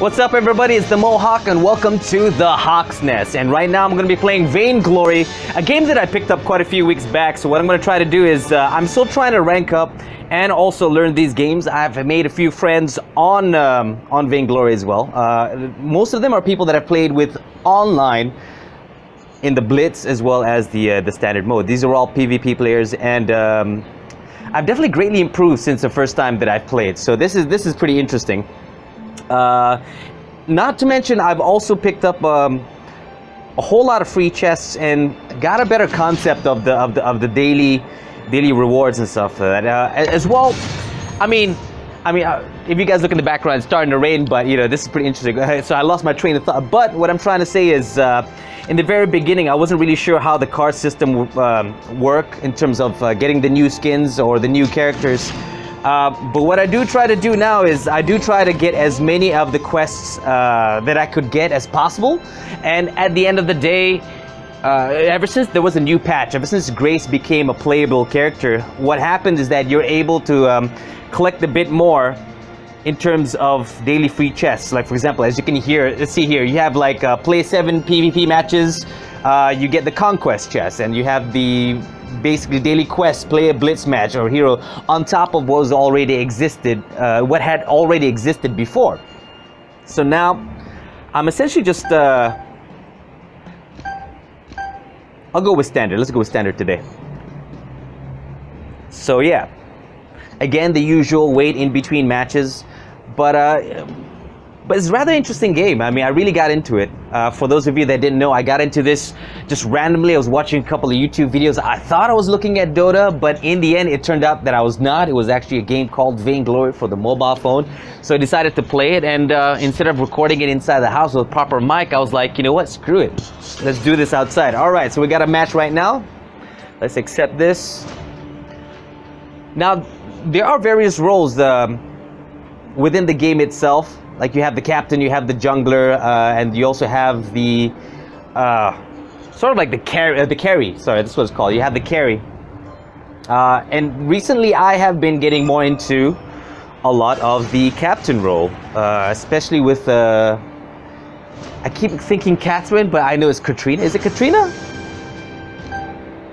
What's up, everybody? It's the Mohawk, and welcome to the Hawk's Nest. And right now, I'm going to be playing Vainglory, a game that I picked up quite a few weeks back. So what I'm going to try to do is, uh, I'm still trying to rank up and also learn these games. I've made a few friends on um, on Vainglory as well. Uh, most of them are people that I've played with online in the Blitz as well as the uh, the standard mode. These are all PvP players, and um, I've definitely greatly improved since the first time that I've played. So this is this is pretty interesting. Uh, not to mention, I've also picked up um, a whole lot of free chests and got a better concept of the of the of the daily daily rewards and stuff. Uh, as well, I mean, I mean, uh, if you guys look in the background, it's starting to rain, but you know this is pretty interesting. So I lost my train of thought. But what I'm trying to say is, uh, in the very beginning, I wasn't really sure how the card system um, work in terms of uh, getting the new skins or the new characters. Uh, but what I do try to do now is I do try to get as many of the quests uh, that I could get as possible. And at the end of the day, uh, ever since there was a new patch, ever since Grace became a playable character, what happened is that you're able to um, collect a bit more in terms of daily free chests. Like for example, as you can hear, let's see here, you have like uh, play seven PvP matches, uh, you get the conquest chest, and you have the basically daily quest, play a blitz match or hero on top of what was already existed, uh, what had already existed before. So now, I'm essentially just, uh, I'll go with standard. Let's go with standard today. So yeah, again, the usual wait in between matches, but uh, but it's a rather interesting game. I mean, I really got into it. Uh, for those of you that didn't know, I got into this just randomly. I was watching a couple of YouTube videos. I thought I was looking at Dota, but in the end, it turned out that I was not. It was actually a game called Vainglory for the mobile phone. So I decided to play it, and uh, instead of recording it inside the house with a proper mic, I was like, you know what? Screw it. Let's do this outside. All right, so we got a match right now. Let's accept this. Now, there are various roles um, within the game itself like you have the captain, you have the jungler, uh, and you also have the uh, sort of like the carry. Uh, the carry. Sorry, that's what it's called. You have the carry. Uh, and recently, I have been getting more into a lot of the captain role, uh, especially with. Uh, I keep thinking Catherine, but I know it's Katrina. Is it Katrina?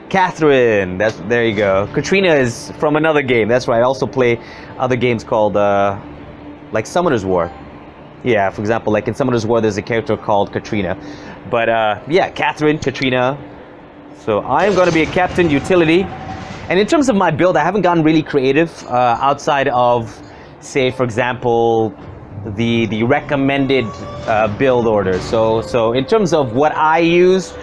Catherine. That's there you go. Katrina is from another game. That's right. I also play other games called like Summoner's War. Yeah, for example, like in Summoner's War, there's a character called Katrina. But uh, yeah, Catherine, Katrina. So I'm going to be a captain utility. And in terms of my build, I haven't gotten really creative uh, outside of, say, for example, the the recommended uh, build order. So so in terms of what I use,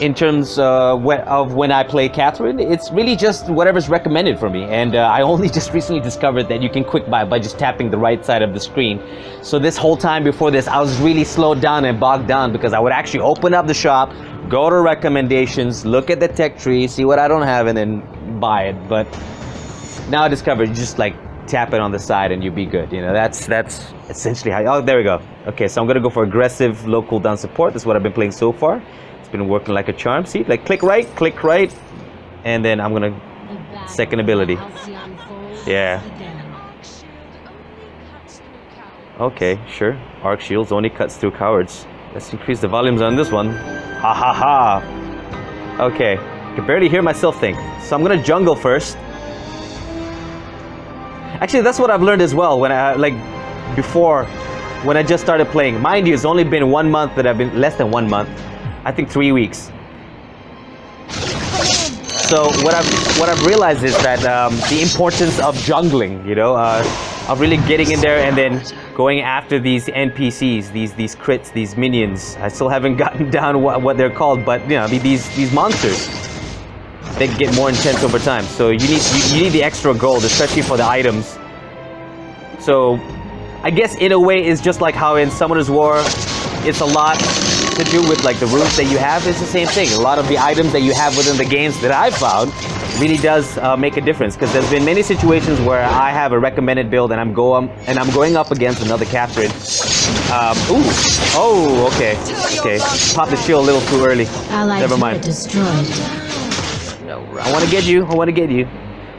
in terms uh, of when I play Catherine, it's really just whatever's recommended for me. And uh, I only just recently discovered that you can quick buy by just tapping the right side of the screen. So this whole time before this, I was really slowed down and bogged down because I would actually open up the shop, go to recommendations, look at the tech tree, see what I don't have, and then buy it. But now I discovered just like tap it on the side and you'll be good. You know, that's that's essentially how. Oh, there we go. Okay, so I'm gonna go for aggressive low cooldown support. That's what I've been playing so far. It's been working like a charm. See, like click right, click right, and then I'm gonna second ability. Yeah. Okay, sure. Arc shields only cuts through cowards. Let's increase the volumes on this one. Ha ha ha. Okay, I can barely hear myself think. So I'm gonna jungle first. Actually, that's what I've learned as well. When I like before, when I just started playing. Mind you, it's only been one month that I've been less than one month. I think three weeks. So what I've what I've realized is that um, the importance of jungling, you know, uh, of really getting in there and then going after these NPCs, these these crits, these minions. I still haven't gotten down what, what they're called, but you know, these these monsters they get more intense over time. So you need you, you need the extra gold, especially for the items. So I guess in a way it's just like how in Summoner's War, it's a lot to do with like the runes that you have. It's the same thing. A lot of the items that you have within the games that I've found really does uh, make a difference because there's been many situations where I have a recommended build and I'm going and I'm going up against another Catherine. Um, ooh, oh, okay, okay. Pop the shield a little too early. Never mind. Destroyed. I want to get you. I want to get you.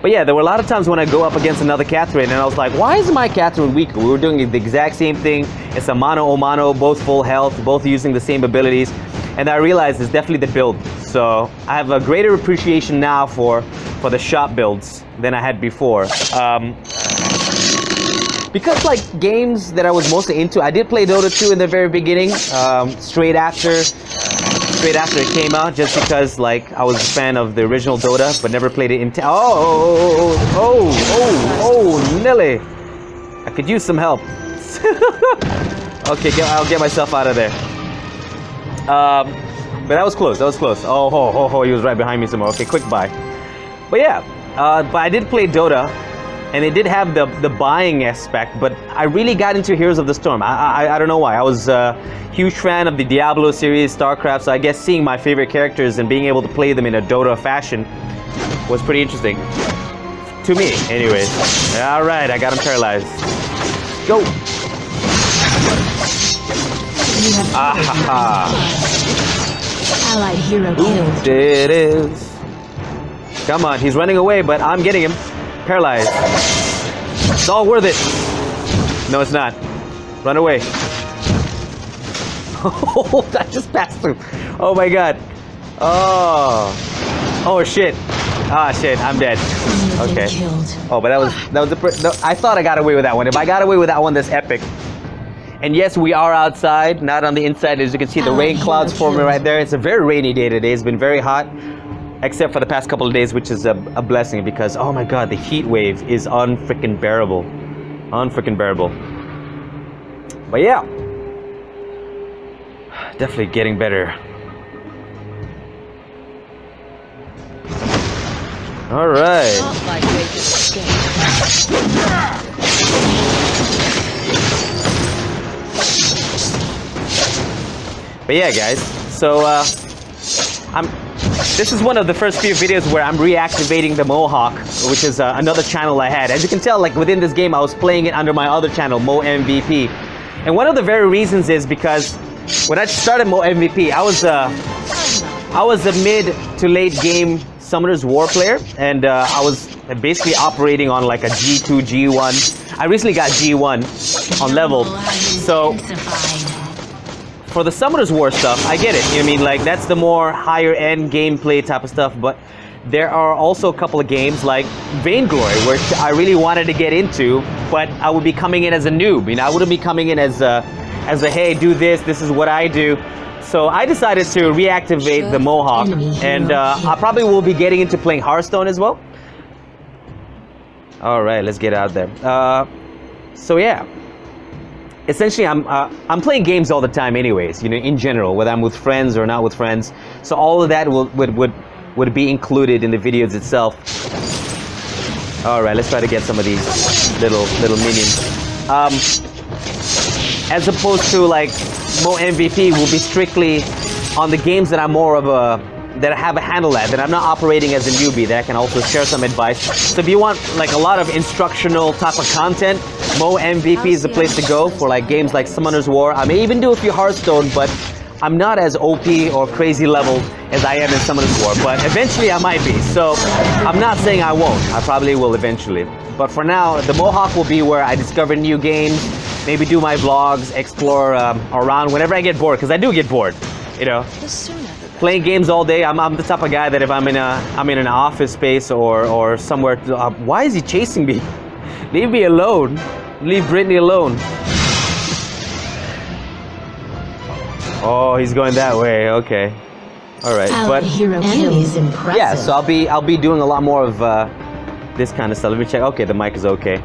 But yeah, there were a lot of times when I go up against another Catherine and I was like, why is my Catherine weaker? We were doing the exact same thing It's a mano a mano, both full health, both using the same abilities. And I realized it's definitely the build. So I have a greater appreciation now for, for the shop builds than I had before. Um, because like games that I was mostly into, I did play Dota 2 in the very beginning, um, straight after straight after it came out, just because like I was a fan of the original Dota, but never played it in. oh, oh, oh, oh, oh, Nelly! I could use some help. okay, get, I'll get myself out of there. Um, but that was close. That was close. Oh, ho, ho, ho, he was right behind me somewhere. Okay, quick buy. But yeah, uh, but I did play Dota and it did have the the buying aspect, but I really got into Heroes of the Storm. I I, I don't know why. I was a huge fan of the Diablo series, StarCraft, so I guess seeing my favorite characters and being able to play them in a Dota fashion was pretty interesting. To me, anyways. All right, I got him paralyzed. Go. Ah. Allied hero killed. It is. Come on, he's running away, but I'm getting him. Paralyzed. It's all worth it. No, it's not. Run away. Oh, that just passed through. Oh my god. Oh. Oh shit. Ah shit, I'm dead. Okay. Oh, but that was that was the. No, I thought I got away with that one. If I got away with that one, that's epic. And yes, we are outside, not on the inside. As you can see, the rain clouds forming right there. It's a very rainy day today. It's been very hot except for the past couple of days, which is a, a blessing because oh my god, the heat wave is unfreaking bearable, unfreaking bearable. But yeah, definitely getting better. All right. But yeah, guys. So uh, I'm this is one of the first few videos where I'm reactivating the Mohawk, which is uh, another channel I had. As you can tell, like within this game, I was playing it under my other channel, Moe MVP. And one of the very reasons is because when I started Moe MVP, I was uh, I was a mid to late game Summoner's War player, and uh, I was basically operating on like a G2, G1. I recently got G1 on level, so for the Summoner's War stuff, I get it. You know I mean? Like, that's the more higher end gameplay type of stuff, but there are also a couple of games like Vainglory, which I really wanted to get into, but I would be coming in as a noob. You know, I wouldn't be coming in as a, as a hey, do this, this is what I do. So I decided to reactivate the Mohawk, and uh, I probably will be getting into playing Hearthstone as well. All right, let's get out there. Uh, so yeah, essentially I'm uh, I'm playing games all the time anyways you know in general whether I'm with friends or not with friends. So all of that will, would would would be included in the videos itself. All right let's try to get some of these little little minions. Um, as opposed to like Moe MVP will be strictly on the games that I'm more of a that I have a handle at, that I'm not operating as a newbie, that I can also share some advice. So if you want like a lot of instructional type of content, Moe MVP is the place to go for like games like Summoner's War. I may even do a few Hearthstone, but I'm not as OP or crazy level as I am in Summoner's War, but eventually I might be. So I'm not saying I won't. I probably will eventually. But for now, the Mohawk will be where I discover new games, maybe do my vlogs, explore um, around whenever I get bored, because I do get bored, you know playing games all day. I'm, I'm the type of guy that if I'm in a I'm in an office space or or somewhere, uh, why is he chasing me? Leave me alone. Leave Brittany alone. Oh, he's going that way. Okay. All right, but yeah. So I'll be I'll be doing a lot more of uh, this kind of stuff. Let me check. Okay, the mic is okay.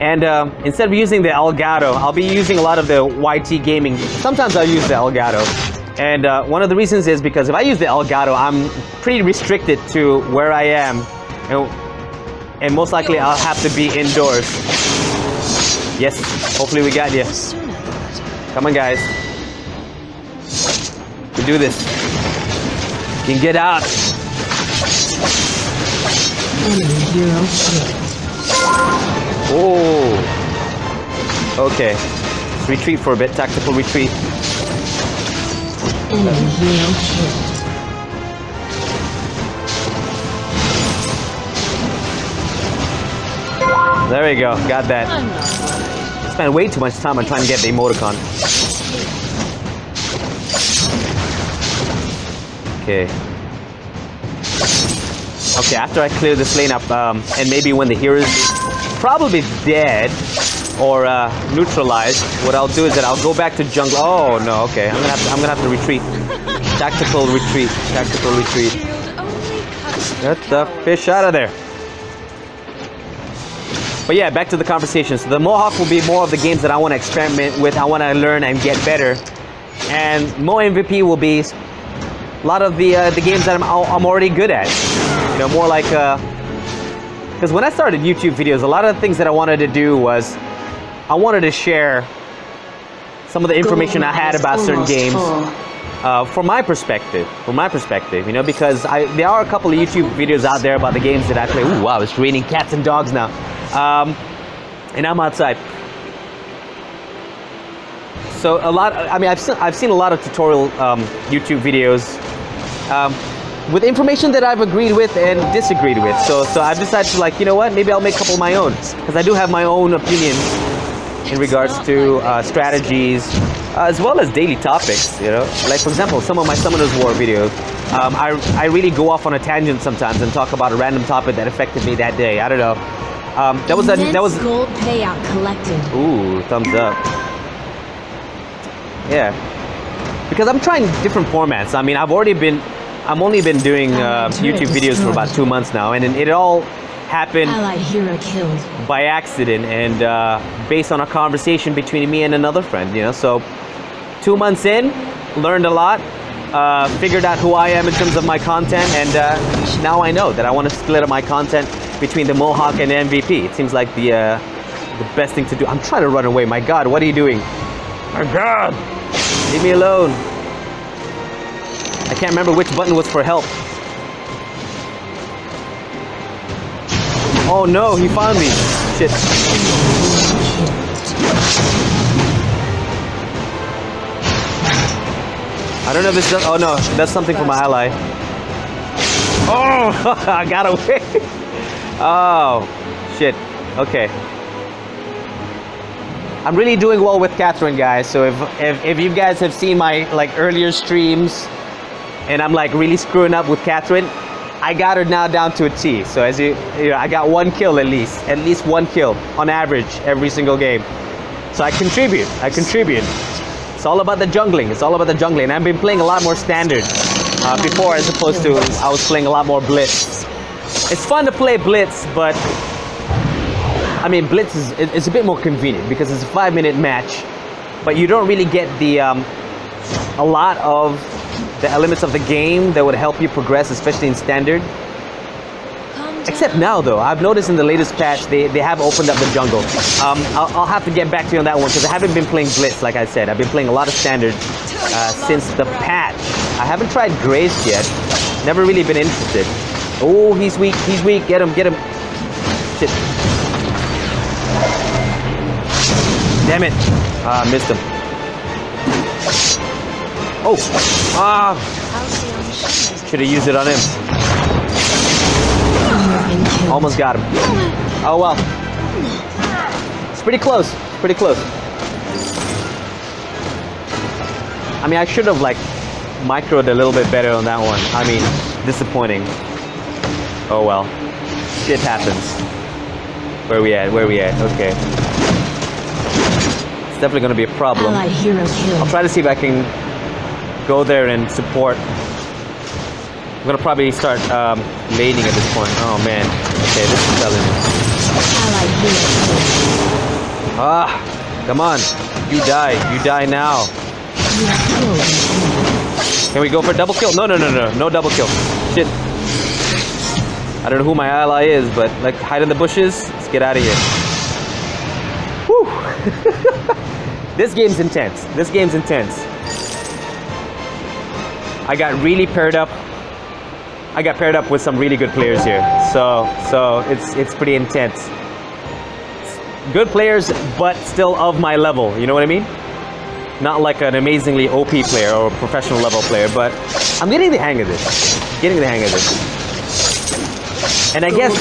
And uh, instead of using the Elgato, I'll be using a lot of the YT gaming. Sometimes I'll use the Elgato. And uh, one of the reasons is because if I use the Elgato, I'm pretty restricted to where I am. And, and most likely I'll have to be indoors. Yes, hopefully we got you. Come on, guys. We do this. You can get out. Oh. Okay. Retreat for a bit. Tactical retreat. There we go, got that. spent way too much time on trying to get the emoticon. Okay. Okay, after I clear this lane up, um, and maybe when the hero's probably dead or uh, neutralized, what I'll do is that I'll go back to jungle. Oh no, okay, I'm gonna have to, I'm gonna have to retreat. Tactical retreat. Tactical retreat. Get the fish out of there. But yeah, back to the conversation. So the Mohawk will be more of the games that I want to experiment with. I want to learn and get better. And Moe MVP will be a lot of the uh, the games that I'm I'm already good at. You know, more like because uh, when I started YouTube videos, a lot of the things that I wanted to do was I wanted to share some of the information I had about certain games. Uh, from my perspective, from my perspective, you know, because I, there are a couple of YouTube videos out there about the games that I play. Ooh, wow, it's raining cats and dogs now. Um, and I'm outside. So a lot, I mean, I've seen, I've seen a lot of tutorial um, YouTube videos um, with information that I've agreed with and disagreed with. So, so I've decided to like, you know what, maybe I'll make a couple of my own. Because I do have my own opinions in regards to uh, strategies, uh, as well as daily topics, you know. Like, for example, some of my Summoners War videos, um, I, I really go off on a tangent sometimes and talk about a random topic that affected me that day. I don't know. Um, that was a, that was gold payout collected. Ooh, thumbs up. Yeah, because I'm trying different formats. I mean, I've already been, I'm only been doing uh, YouTube videos for about two months now, and it all happened by accident and uh, based on a conversation between me and another friend. You know, so two months in, learned a lot. Uh, figured out who I am in terms of my content, and uh, now I know that I want to split up my content between the Mohawk and MVP. It seems like the uh, the best thing to do. I'm trying to run away. My God, what are you doing? My God, leave me alone. I can't remember which button was for help. Oh no, he found me. Shit. I don't know if this does. Oh no, that's something for my ally. Oh, I got away. Oh, shit. Okay. I'm really doing well with Catherine, guys. So if, if if you guys have seen my like earlier streams, and I'm like really screwing up with Catherine, I got her now down to a T. So as you, you know, I got one kill at least, at least one kill on average every single game. So I contribute. I contribute. It's all about the jungling. It's all about the jungling. I've been playing a lot more standard uh, before, as opposed to I was playing a lot more blitz. It's fun to play blitz, but I mean blitz is it's a bit more convenient because it's a five-minute match, but you don't really get the um, a lot of the elements of the game that would help you progress, especially in standard. Except now, though, I've noticed in the latest patch they, they have opened up the jungle. Um, I'll, I'll have to get back to you on that one because I haven't been playing Blitz, like I said. I've been playing a lot of Standard uh, since the patch. I haven't tried Grace yet. Never really been interested. Oh, he's weak. He's weak. Get him. Get him. Shit. Damn it. Ah, missed him. Oh. Ah. Should have used it on him. Almost got him. Oh well. It's pretty close. Pretty close. I mean, I should have like microed a little bit better on that one. I mean, disappointing. Oh well. Shit happens. Where we at? Where we at? Okay. It's definitely gonna be a problem. I'll try to see if I can go there and support. I'm gonna probably start um, laning at this point. Oh man. Okay, this is telling me. Allied hero killed. Ah, come on. You die. You die now. You have killed an enemy. Can we go for a double kill? No, no, no, no. No double kill. Shit. I don't know who my ally is, but like hide in the bushes. Let's get out of here. Whew. this game's intense. This game's intense. I got really paired up. I got paired up with some really good players here. So, so it's it's pretty intense. Good players, but still of my level. You know what I mean? Not like an amazingly OP player or professional level player, but I'm getting the hang of this. Getting the hang of this. And I guess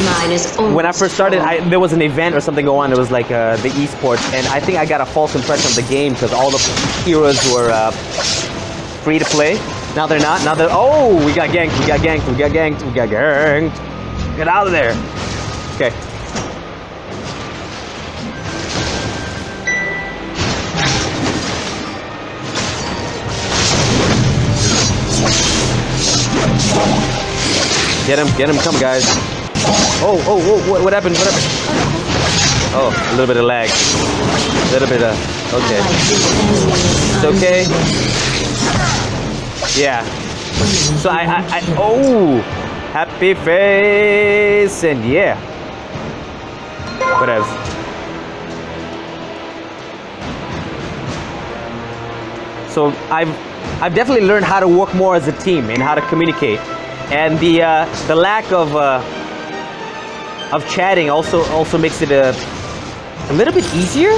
when I first started. I, there was an event or something going on. It was like uh, the esports, and I think I got a false impression of the game because all the heroes were uh, free to play. Now they're not. Now they're oh, we got ganked. We got ganked. We got ganked. We got ganked. Get out of there. Okay. Get him, get him, come guys. Oh, oh, oh, what, what happened? What happened? Oh, a little bit of lag. A little bit of, okay. It's okay. Yeah. So I, I, I, oh, happy face, and yeah. What else? So I've, I've definitely learned how to work more as a team and how to communicate, and the, uh, the lack of, uh, of chatting also, also makes it a, a little bit easier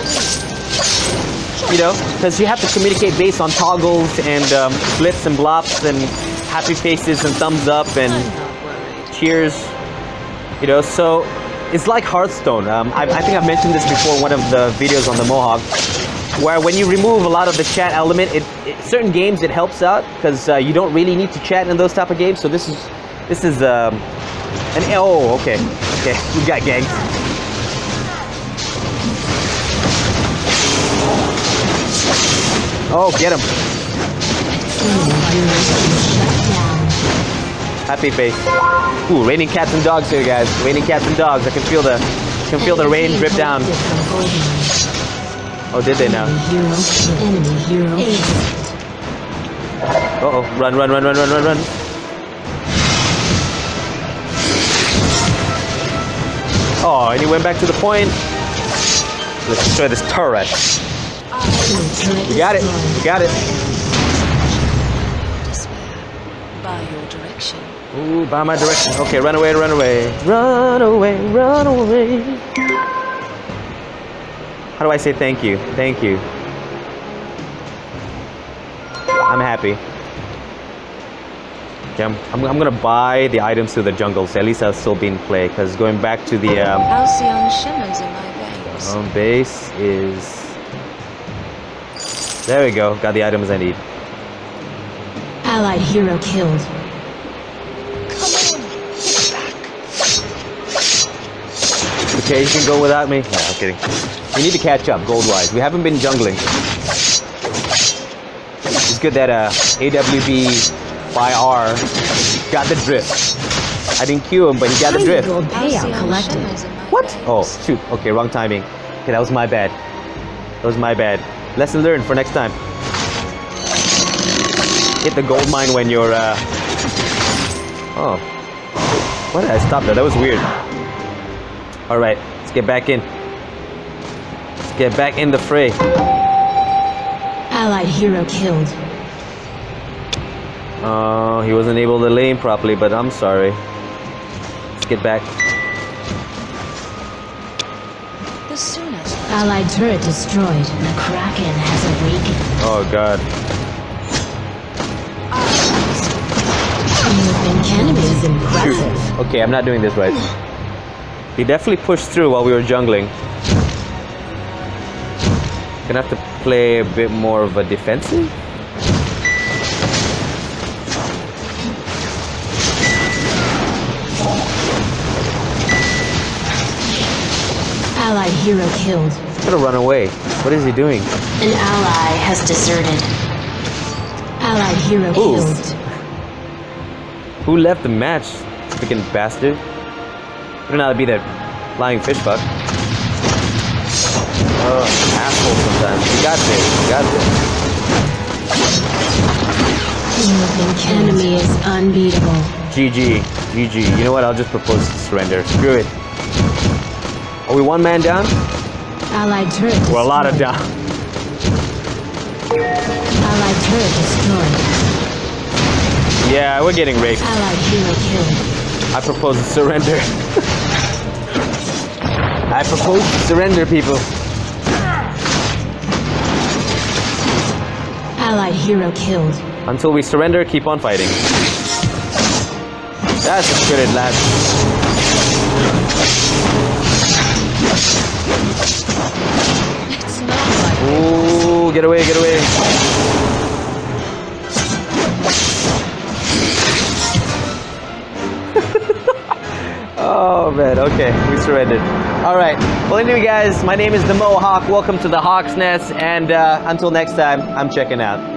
you know, because you have to communicate based on toggles and um, blips and blops and happy faces and thumbs up and cheers, you know. So it's like Hearthstone. Um, I, I think I've mentioned this before one of the videos on the Mohawk, where when you remove a lot of the chat element, it, it certain games it helps out because uh, you don't really need to chat in those type of games. So this is this is um, an oh okay okay we got ganked. Oh, get him. Happy face. Ooh, raining cats and dogs here, guys. Raining cats and dogs. I can feel the can feel the rain drip down. Oh, did they now? Uh oh. Run, run, run, run, run, run, run. Oh, and he went back to the point. Let's destroy this turret. You got it. You got it. Ooh, by my direction. Okay, run away, run away. Run away, run away. How do I say thank you? Thank you. I'm happy. Okay, I'm, I'm, I'm gonna buy the items through the jungle, so at least I'll still be in play. Because going back to the um, Halcyon shimmers in my veins. home base is. There we go. Got the items I need. Allied hero killed. Come on. Okay, you can go without me. No, I'm kidding. We need to catch up gold-wise. We haven't been jungling. It's good that uh, AWB by R got the drift. I didn't cue him, but he got the drift. gold payout Halcyon collected. shimmers in my What? Oh, shoot. Okay, wrong timing. Okay, that was my bad. That was my bad. Lesson learned for next time. Hit the gold mine when you're, uh... Oh. Why did I stop that? That was weird. Alright, let's get back in. Get back in the fray. Allied hero killed. Oh, he wasn't able to lane properly, but I'm sorry. Let's get back. The soonest. Allied turret destroyed. The Kraken has awakened. Oh god. The enemy is impressive. Shoot. Okay, I'm not doing this right. He definitely pushed through while we were jungling. Gonna have to play a bit more of a defensive. Allied hero killed. He's gonna run away. What is he doing? An ally has deserted. Allied hero Ooh. killed. Who left the match? Freaking bastard. Know to be that flying fish fuck. Oh, asshole sometimes. You got this. You got this. The enemy is unbeatable. GG. GG. You know what? I'll just propose to surrender. Screw it. Are we one man down? Allied turret destroyed. We're a lot of down. Allied turret destroyed. Yeah, we're getting raped. Allied hero killed. I propose to surrender. I propose to surrender, people. Allied hero killed. Until we surrender, keep on fighting. That's the spirit, lad. It's not Ooh, get away, get away. Oh man, okay, we surrendered. All right. Well, anyway, guys, my name is the Mohawk. Welcome to the Hawk's Nest, and uh, until next time, I'm checking out.